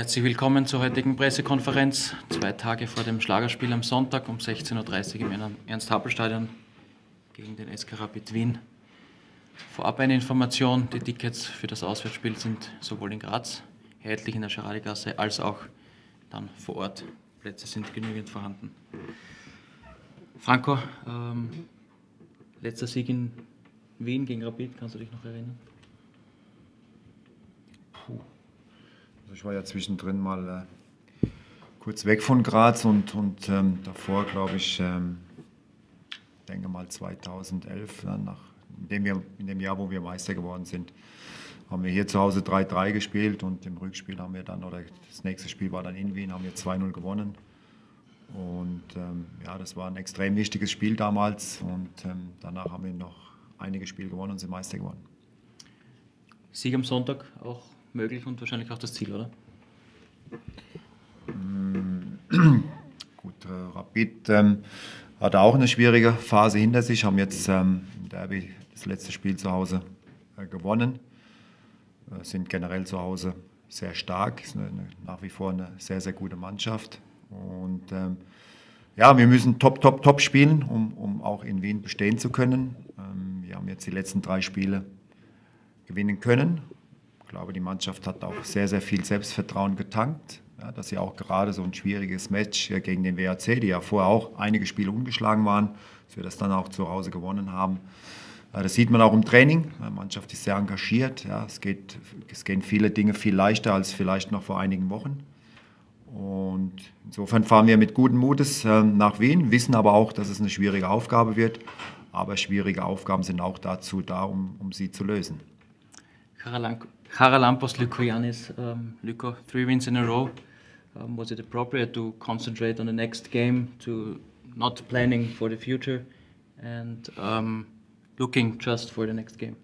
Herzlich willkommen zur heutigen Pressekonferenz. Zwei Tage vor dem Schlagerspiel am Sonntag um 16.30 Uhr im Ernst-Happel-Stadion gegen den SK Rapid Wien. Vorab eine Information: Die Tickets für das Auswärtsspiel sind sowohl in Graz, herrlich in der Scharadegasse, als auch dann vor Ort. Plätze sind genügend vorhanden. Franco, ähm, letzter Sieg in Wien gegen Rapid, kannst du dich noch erinnern? Puh. Also ich war ja zwischendrin mal äh, kurz weg von Graz und, und ähm, davor, glaube ich, ähm, denke mal 2011, ja, nach, in, dem wir, in dem Jahr, wo wir Meister geworden sind, haben wir hier zu Hause 3-3 gespielt und im Rückspiel haben wir dann, oder das nächste Spiel war dann in Wien, haben wir 2-0 gewonnen. Und ähm, ja, das war ein extrem wichtiges Spiel damals und ähm, danach haben wir noch einige Spiele gewonnen und sind Meister geworden. Sieg am Sonntag auch möglich und wahrscheinlich auch das Ziel, oder? Mm, gut, äh, Rapid ähm, hat auch eine schwierige Phase hinter sich, haben jetzt ähm, Derby das letzte Spiel zu Hause äh, gewonnen, äh, sind generell zu Hause sehr stark, ist eine, eine, nach wie vor eine sehr, sehr gute Mannschaft. Und ähm, ja, wir müssen top, top, top spielen, um, um auch in Wien bestehen zu können. Ähm, wir haben jetzt die letzten drei Spiele gewinnen können ich glaube, die Mannschaft hat auch sehr, sehr viel Selbstvertrauen getankt, ja, dass sie auch gerade so ein schwieriges Match gegen den WAC, die ja vorher auch einige Spiele ungeschlagen waren, dass wir das dann auch zu Hause gewonnen haben. Das sieht man auch im Training. Die Mannschaft ist sehr engagiert. Ja, es, geht, es gehen viele Dinge viel leichter als vielleicht noch vor einigen Wochen. Und insofern fahren wir mit guten Mutes ähm, nach Wien, wissen aber auch, dass es eine schwierige Aufgabe wird. Aber schwierige Aufgaben sind auch dazu da, um, um sie zu lösen. Charalampos Lykoyanis, um, Lyko, three wins in a row. Um, was it appropriate to concentrate on the next game, to not planning for the future, and um, looking just for the next game?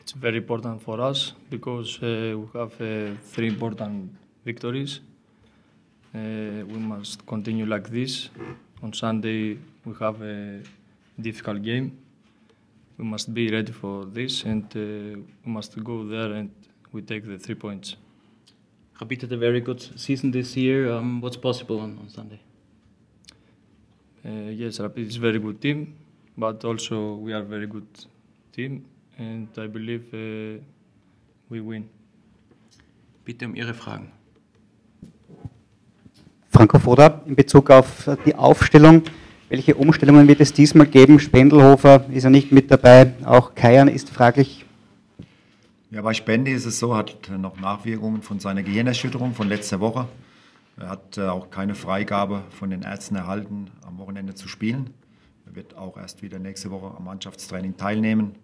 It's very important for us because uh, we have uh, three important victories. Uh, we must continue like this. On Sunday, we have a difficult game we must be ready for this and uh, we must go there and we take the three points. Rapid had a very good season this year. Um, what's possible on, on Sunday? Uh, yes, Rapid is a very good team, but also we are a very good team and I believe uh, we win. Bitte um Ihre Fragen. Franco Foda, in Bezug auf die Aufstellung. Welche Umstellungen wird es diesmal geben? Spendelhofer ist ja nicht mit dabei, auch Keiern ist fraglich. Ja, bei Spendi ist es so, hat noch Nachwirkungen von seiner Gehirnerschütterung von letzter Woche. Er hat äh, auch keine Freigabe von den Ärzten erhalten, am Wochenende zu spielen. Er wird auch erst wieder nächste Woche am Mannschaftstraining teilnehmen.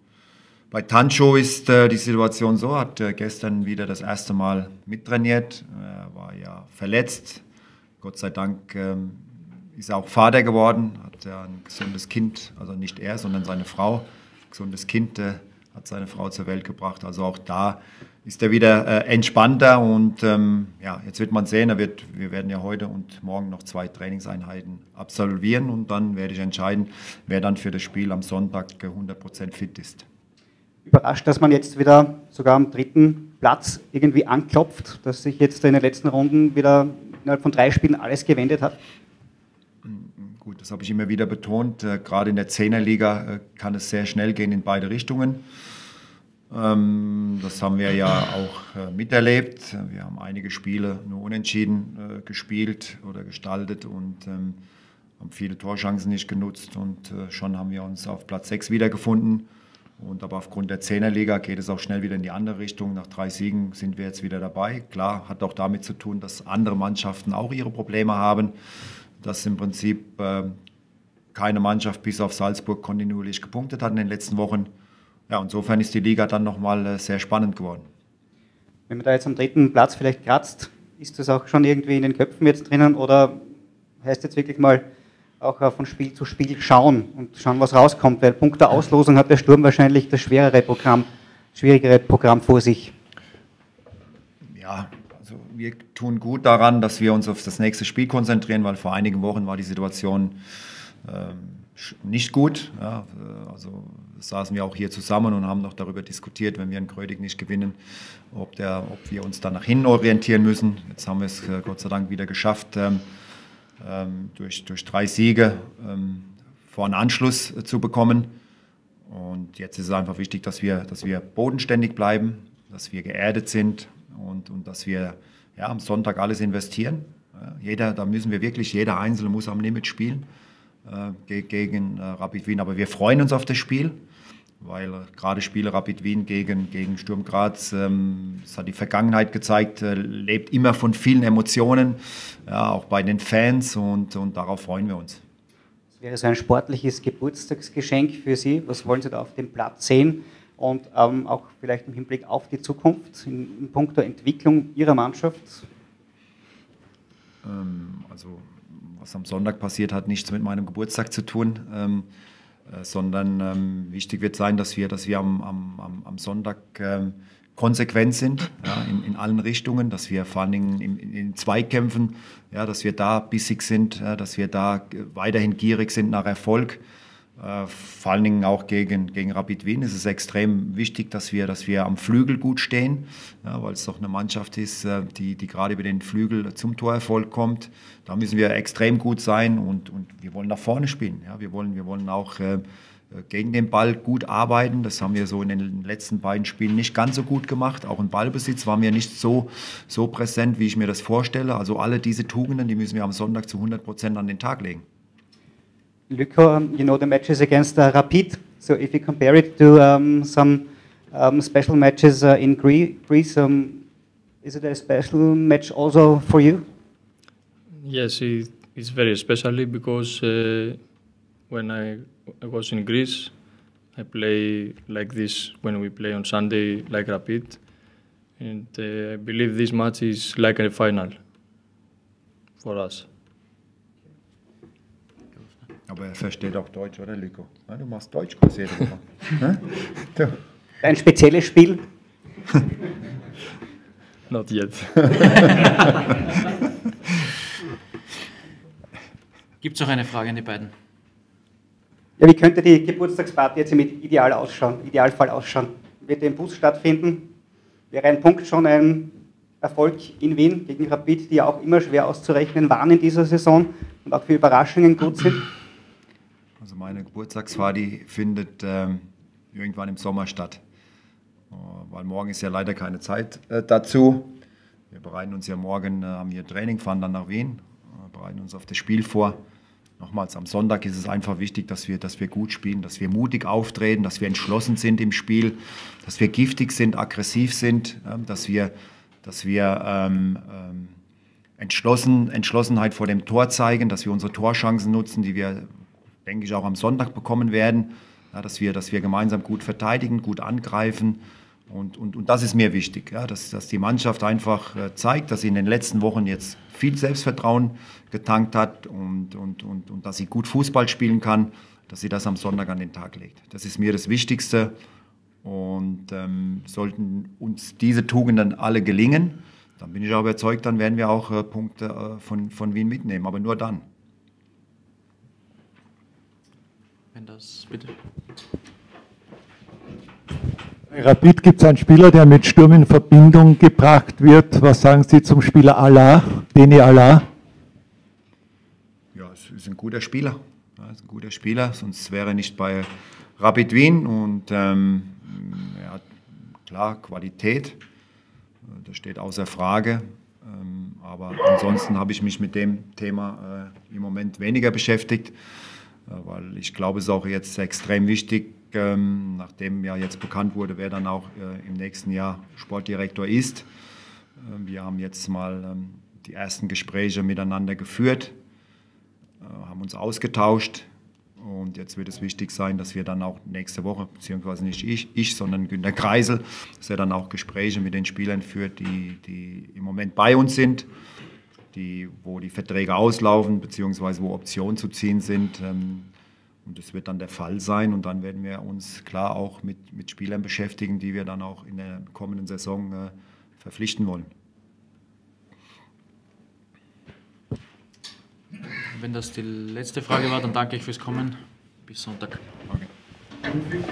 Bei Tancho ist äh, die Situation so, hat äh, gestern wieder das erste Mal mittrainiert. Er war ja verletzt. Gott sei Dank ähm, ist auch Vater geworden, hat ja ein gesundes Kind, also nicht er, sondern seine Frau, ein gesundes Kind äh, hat seine Frau zur Welt gebracht. Also auch da ist er wieder äh, entspannter und ähm, ja, jetzt wird man sehen, er wird, wir werden ja heute und morgen noch zwei Trainingseinheiten absolvieren und dann werde ich entscheiden, wer dann für das Spiel am Sonntag 100% fit ist. Überrascht, dass man jetzt wieder sogar am dritten Platz irgendwie anklopft, dass sich jetzt in den letzten Runden wieder innerhalb von drei Spielen alles gewendet hat? Das habe ich immer wieder betont. Äh, gerade in der Zehnerliga äh, kann es sehr schnell gehen in beide Richtungen. Ähm, das haben wir ja auch äh, miterlebt. Wir haben einige Spiele nur unentschieden gespielt oder gestaltet und ähm, haben viele Torchancen nicht genutzt und schon haben wir uns auf Platz 6 wiedergefunden. Und aber aufgrund der Zehnerliga geht es auch schnell wieder in die andere Richtung. Nach drei Siegen sind wir jetzt wieder dabei. Klar, hat auch damit zu tun, dass andere Mannschaften auch ihre Probleme haben dass im Prinzip äh, keine Mannschaft bis auf Salzburg kontinuierlich gepunktet hat in den letzten Wochen. Ja, insofern ist die Liga dann nochmal äh, sehr spannend geworden. Wenn man da jetzt am dritten Platz vielleicht kratzt, ist das auch schon irgendwie in den Köpfen jetzt drinnen oder heißt jetzt wirklich mal auch äh, von Spiel zu Spiel schauen und schauen, was rauskommt, weil Punkt der Auslosung hat der Sturm wahrscheinlich das schwerere Programm, schwierigere Programm vor sich. Ja, wir tun gut daran, dass wir uns auf das nächste Spiel konzentrieren, weil vor einigen Wochen war die Situation ähm, nicht gut. Ja, also saßen wir auch hier zusammen und haben noch darüber diskutiert, wenn wir in Krödig nicht gewinnen, ob, der, ob wir uns da nach hinten orientieren müssen. Jetzt haben wir es äh, Gott sei Dank wieder geschafft, ähm, ähm, durch, durch drei Siege ähm, vor einen Anschluss äh, zu bekommen. Und jetzt ist es einfach wichtig, dass wir, dass wir bodenständig bleiben, dass wir geerdet sind und, und dass wir ja, am Sonntag alles investieren. Jeder, da müssen wir wirklich, jeder Einzelne muss am Limit spielen äh, gegen äh, Rapid Wien. Aber wir freuen uns auf das Spiel, weil äh, gerade Spiele Rapid Wien gegen, gegen Sturm Graz, ähm, das hat die Vergangenheit gezeigt, äh, lebt immer von vielen Emotionen, ja, auch bei den Fans und, und darauf freuen wir uns. Das wäre so ein sportliches Geburtstagsgeschenk für Sie. Was wollen Sie da auf dem Platz sehen? Und ähm, auch vielleicht im Hinblick auf die Zukunft in, in puncto Entwicklung Ihrer Mannschaft? Ähm, also was am Sonntag passiert, hat nichts mit meinem Geburtstag zu tun, ähm, äh, sondern ähm, wichtig wird sein, dass wir, dass wir am, am, am Sonntag ähm, konsequent sind ja, in, in, allen Richtungen, dass wir vor allen Dingen in, in Zweikämpfen, ja, dass wir da bissig sind, ja, dass wir da weiterhin gierig sind nach Erfolg. Äh, vor allen Dingen auch gegen, gegen Rapid Wien ist es extrem wichtig, dass wir, dass wir am Flügel gut stehen, ja, weil es doch eine Mannschaft ist, äh, die, die gerade über den Flügel zum Torerfolg kommt. Da müssen wir extrem gut sein und, und wir wollen nach vorne spielen. Ja, wir, wollen, wir wollen auch äh, gegen den Ball gut arbeiten. Das haben wir so in den letzten beiden Spielen nicht ganz so gut gemacht. Auch im Ballbesitz waren wir nicht so, so präsent, wie ich mir das vorstelle. Also alle diese Tugenden, die müssen wir am Sonntag zu 100 Prozent an den Tag legen. Luco, you know the matches against uh, Rapid. So if you compare it to um, some um, special matches uh, in Greece, um, is it a special match also for you? Yes, it, it's very especially because uh, when I, I was in Greece, I play like this when we play on Sunday, like Rapid, and uh, I believe this match is like a final for us. Aber er versteht auch Deutsch, oder Lico? Ja, du machst Deutschkurs jede Woche. Ein spezielles Spiel? Not yet. Gibt es noch eine Frage an die beiden? Ja, wie könnte die Geburtstagsparty jetzt im Ideal ausschauen, Idealfall ausschauen? Wird im Bus stattfinden? Wäre ein Punkt schon ein Erfolg in Wien gegen Rapid, die ja auch immer schwer auszurechnen waren in dieser Saison und auch für Überraschungen gut sind? Also meine Geburtstagsfeier, findet ähm, irgendwann im Sommer statt. Äh, weil morgen ist ja leider keine Zeit äh, dazu. Wir bereiten uns ja morgen, äh, haben hier Training, fahren dann nach Wien, äh, bereiten uns auf das Spiel vor. Nochmals, am Sonntag ist es einfach wichtig, dass wir, dass wir gut spielen, dass wir mutig auftreten, dass wir entschlossen sind im Spiel, dass wir giftig sind, aggressiv sind, äh, dass wir, dass wir ähm, ähm, Entschlossen, Entschlossenheit vor dem Tor zeigen, dass wir unsere Torchancen nutzen, die wir denke ich, auch am Sonntag bekommen werden, ja, dass, wir, dass wir gemeinsam gut verteidigen, gut angreifen. Und, und, und das ist mir wichtig, ja, dass, dass die Mannschaft einfach äh, zeigt, dass sie in den letzten Wochen jetzt viel Selbstvertrauen getankt hat und, und, und, und dass sie gut Fußball spielen kann, dass sie das am Sonntag an den Tag legt. Das ist mir das Wichtigste. Und ähm, sollten uns diese Tugenden alle gelingen, dann bin ich auch überzeugt, dann werden wir auch äh, Punkte äh, von, von Wien mitnehmen, aber nur dann. Wenn das, bitte. Rapid gibt es einen Spieler, der mit Sturm in Verbindung gebracht wird. Was sagen Sie zum Spieler Allah, Deni Allah? Ja, es ist ein guter Spieler. Ja, ist ein guter Spieler, sonst wäre er nicht bei Rapid Wien. Und ähm, er hat klar Qualität, das steht außer Frage. Ähm, aber ansonsten habe ich mich mit dem Thema äh, im Moment weniger beschäftigt weil ich glaube, es ist auch jetzt extrem wichtig, ähm, nachdem ja jetzt bekannt wurde, wer dann auch äh, im nächsten Jahr Sportdirektor ist. Ähm, wir haben jetzt mal ähm, die ersten Gespräche miteinander geführt, äh, haben uns ausgetauscht und jetzt wird es wichtig sein, dass wir dann auch nächste Woche, beziehungsweise nicht ich, ich sondern Günter Kreisel, dass er dann auch Gespräche mit den Spielern führt, die, die im Moment bei uns sind die, wo die Verträge auslaufen, beziehungsweise wo Optionen zu ziehen sind. Ähm, und das wird dann der Fall sein. Und dann werden wir uns klar auch mit, mit Spielern beschäftigen, die wir dann auch in der kommenden Saison äh, verpflichten wollen. Wenn das die letzte Frage war, dann danke ich fürs Kommen. Bis Sonntag. Okay.